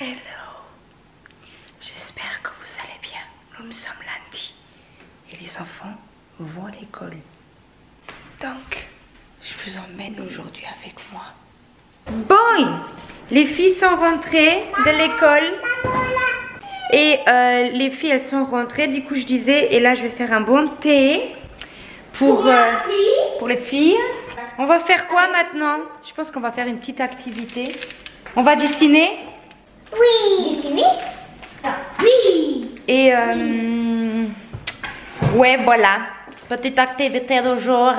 Hello, j'espère que vous allez bien. Nous sommes lundi et les enfants vont à l'école. Donc, je vous emmène aujourd'hui avec moi. Bon, les filles sont rentrées de l'école. Et euh, les filles, elles sont rentrées. Du coup, je disais, et là, je vais faire un bon thé pour, euh, pour les filles. On va faire quoi maintenant? Je pense qu'on va faire une petite activité. On va dessiner oui. Dessiner Oui. Et euh, ouais, voilà. Petite activité de jour.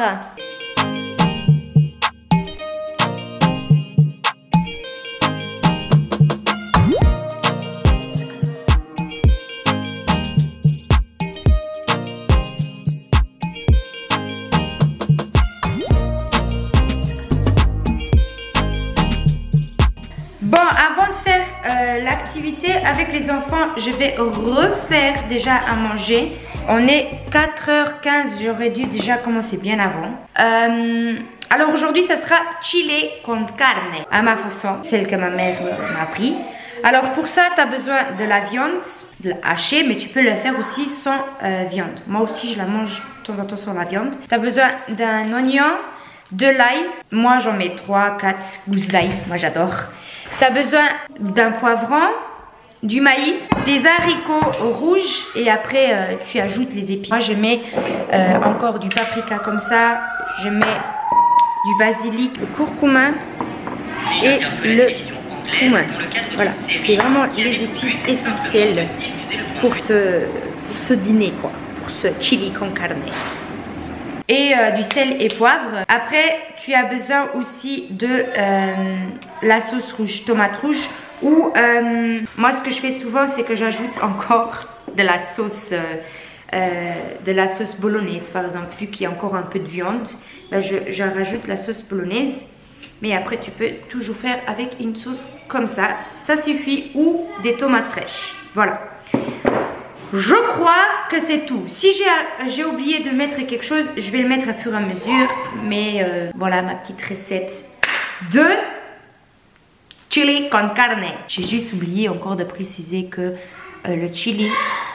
Avec les enfants, je vais refaire déjà à manger. On est 4h15, j'aurais dû déjà commencer bien avant. Euh, alors aujourd'hui, ça sera chili con carne, à ma façon, celle que ma mère m'a appris. Alors pour ça, tu as besoin de la viande, de la hacher, mais tu peux le faire aussi sans euh, viande. Moi aussi, je la mange de temps en temps sans la viande. Tu as besoin d'un oignon, de l'ail. Moi, j'en mets 3, 4 gousses d'ail. Moi, j'adore. Tu as besoin d'un poivron, du maïs, des haricots rouges et après, euh, tu ajoutes les épices. Moi, je mets euh, encore du paprika comme ça. Je mets du basilic, le curcuma et le cumin. Voilà, c'est vraiment les épices essentielles pour ce, pour ce dîner, quoi. Pour ce chili con carne et euh, du sel et poivre. Après, tu as besoin aussi de la sauce rouge, tomate rouge. Ou euh, moi, ce que je fais souvent, c'est que j'ajoute encore de la sauce, de la sauce bolognaise, par exemple. Vu qu'il y a encore un peu de viande, ben, je, rajoute la sauce bolognaise. Mais après, tu peux toujours faire avec une sauce comme ça. Ça suffit. Ou des tomates fraîches. Voilà. Je crois que c'est tout. Si j'ai oublié de mettre quelque chose, je vais le mettre à fur et à mesure. Mais euh, voilà ma petite recette de chili con carne. J'ai juste oublié encore de préciser que euh, le chili,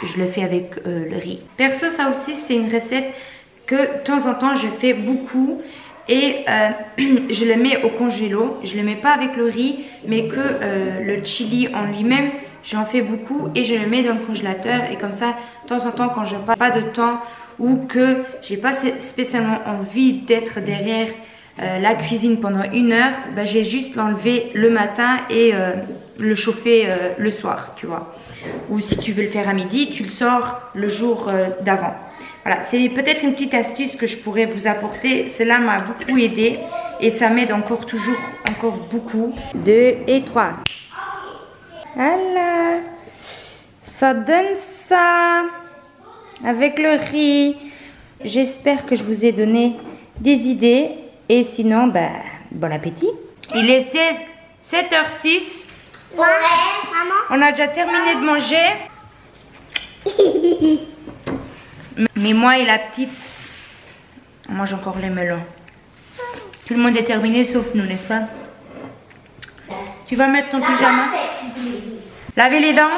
je le fais avec euh, le riz. Perso, ça aussi, c'est une recette que de temps en temps, je fais beaucoup. Et je le mets au congélo. Je le mets pas avec le riz, mais que le chili en lui-même J'en fais beaucoup et je le mets dans le congélateur et comme ça, de temps en temps, quand j'ai pas, pas de temps ou que j'ai pas spécialement envie d'être derrière euh, la cuisine pendant une heure, ben, j'ai juste l'enlever le matin et euh, le chauffer euh, le soir, tu vois. Ou si tu veux le faire à midi, tu le sors le jour d'avant. Voilà, c'est peut-être une petite astuce que je pourrais vous apporter. Cela m'a beaucoup aidé et ça m'aide encore toujours, encore beaucoup. Deux et trois. Voilà. Ça donne ça. Avec le riz. J'espère que je vous ai donné des idées. Et sinon, bah, bon appétit. Il est 16, 7h06. Ouais, maman. On a déjà terminé de manger. Mais moi et la petite, on mange encore les melons. Tout le monde est terminé sauf nous, n'est-ce pas? Tu vas mettre ton pyjama? Laver les dents?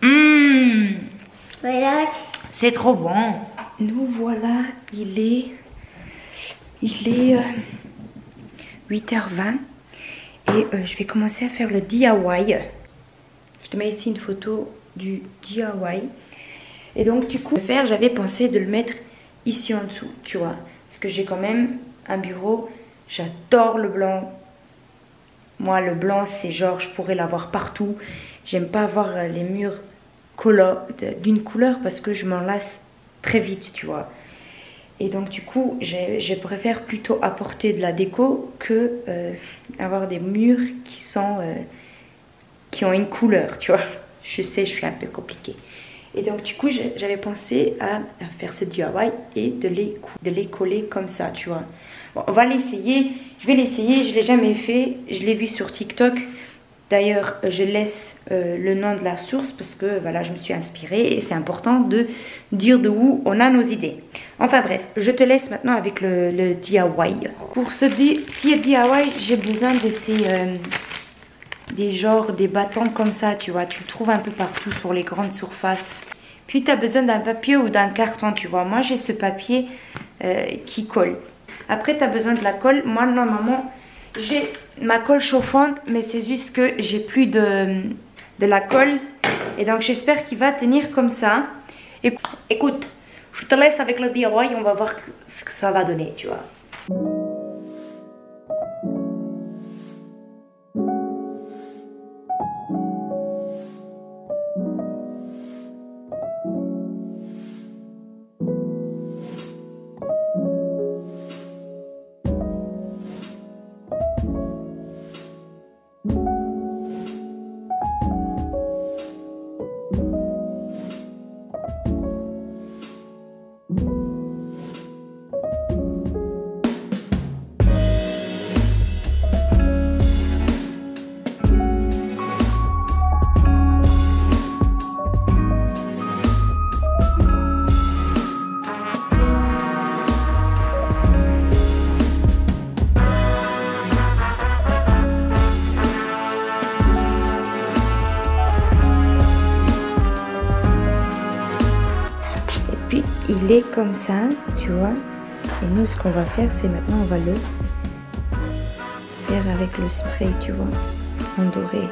Mmh. C'est trop bon. Nous voilà, il est, il est 8h20 et euh, je vais commencer à faire le DIY. Je te mets ici une photo du DIY. Et donc du coup, faire, j'avais pensé de le mettre ici en dessous, tu vois. Parce que j'ai quand même un bureau, j'adore le blanc. Moi, le blanc, c'est genre, je pourrais l'avoir partout. J'aime pas avoir les murs d'une couleur parce que je m'en lasse très vite, tu vois. Et donc du coup, je préfère plutôt apporter de la déco que euh, avoir des murs qui sont euh, qui ont une couleur, tu vois. Je sais, je suis un peu compliquée. Et donc du coup, j'avais pensé à, faire ce DIY et de les, de les coller comme ça, tu vois. Bon, on va l'essayer. Je vais l'essayer, je l'ai jamais fait. Je l'ai vu sur TikTok. D'ailleurs, je laisse euh, le nom de la source parce que voilà, je me suis inspirée et c'est important de dire de où on a nos idées. Enfin bref, je te laisse maintenant avec le, DIY. Pour ce petit DIY, j'ai besoin de ces euh, des genres, des bâtons comme ça, tu vois. Tu le trouves un peu partout sur les grandes surfaces. Puis tu as besoin d'un papier ou d'un carton, tu vois. Moi, j'ai ce papier euh, qui colle. Après, tu as besoin de la colle. Moi, normalement, j'ai ma colle chauffante, mais c'est juste que j'ai plus de, de la colle. Et donc, j'espère qu'il va tenir comme ça. Écoute, je te laisse avec le DIY, on va voir ce que ça va donner, tu vois. il est comme ça, tu vois. Et nous, ce qu'on va faire, c'est maintenant, on va le faire avec le spray, tu vois, en doré.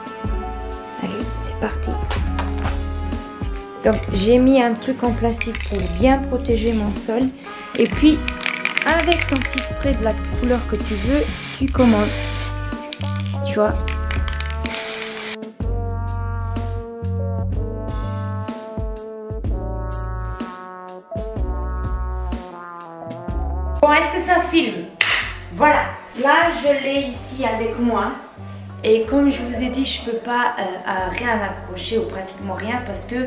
Allez, c'est parti. Donc, j'ai mis un truc en plastique pour bien protéger mon sol. Et puis, avec ton petit spray de la couleur que tu veux, tu commences. Tu vois, Bon, est-ce que ça filme Voilà, là je l'ai ici avec moi. Et comme je vous ai dit, je peux pas euh, rien accrocher ou pratiquement rien parce que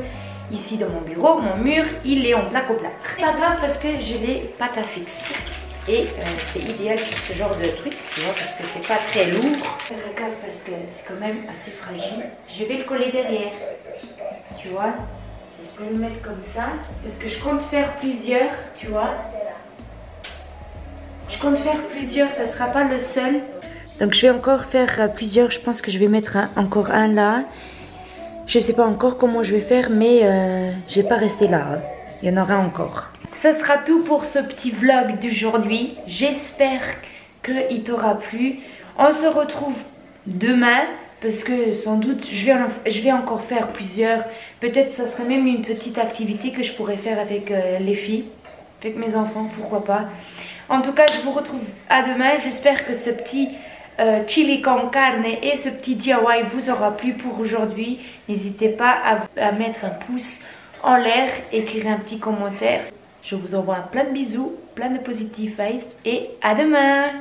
ici dans mon bureau, mon mur, il est en plaque au plâtre. Pas grave parce que je l'ai pâte à fixe. Et euh, c'est idéal pour ce genre de truc, tu vois, parce que c'est pas très lourd. Faire gaffe parce que c'est quand même assez fragile. Je vais le coller derrière, tu vois? Je vais le mettre comme ça, parce que je compte faire plusieurs, tu vois? Je compte faire plusieurs, ça sera pas le seul. Donc je vais encore faire euh, plusieurs, je pense que je vais mettre encore un là. Je sais pas encore comment je vais faire, mais euh, je vais pas rester là. Hein. Il y en aura encore. Ça sera tout pour ce petit vlog d'aujourd'hui. J'espère qu'il t'aura plu. On se retrouve demain parce que sans doute je vais, je vais encore faire plusieurs. Peut-être ça serait même une petite activité que je pourrais faire avec euh, les filles, avec mes enfants, pourquoi pas. En tout cas, je vous retrouve à demain. J'espère que ce petit euh, chili con carne et ce petit DIY vous aura plu pour aujourd'hui. N'hésitez pas à, mettre un pouce en l'air, écrire un petit commentaire. Je vous envoie plein de bisous, plein de positifs et à demain